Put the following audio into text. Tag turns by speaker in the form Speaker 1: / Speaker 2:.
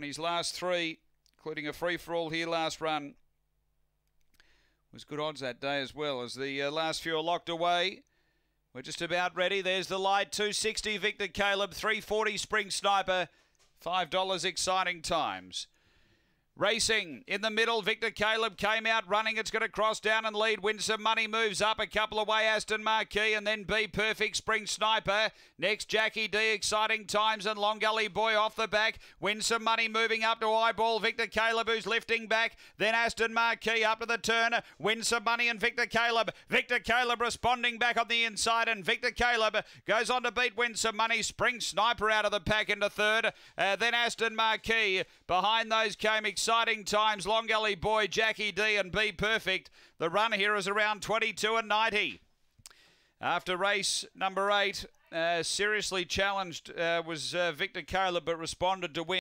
Speaker 1: on his last three, including a free for all here last run. Was good odds that day as well as the uh, last few are locked away. We're just about ready. There's the light 260 Victor Caleb, 340 Spring Sniper, $5 exciting times. Racing in the middle, Victor Caleb came out running. It's going to cross down and lead. Win some money, moves up a couple away. Aston Marquee and then Be Perfect Spring Sniper. Next, Jackie D. Exciting times and Long Gully Boy off the back. Win some money, moving up to Eyeball. Victor Caleb who's lifting back. Then Aston Marquee up to the turn. Win some money and Victor Caleb. Victor Caleb responding back on the inside and Victor Caleb goes on to beat Win some money. Spring Sniper out of the pack into third. Uh, then Aston Marquee. Behind those came exciting times. Long Gully Boy, Jackie D, and Be Perfect. The run here is around 22 and 90. After race number eight, uh, seriously challenged uh, was uh, Victor Caleb, but responded to win.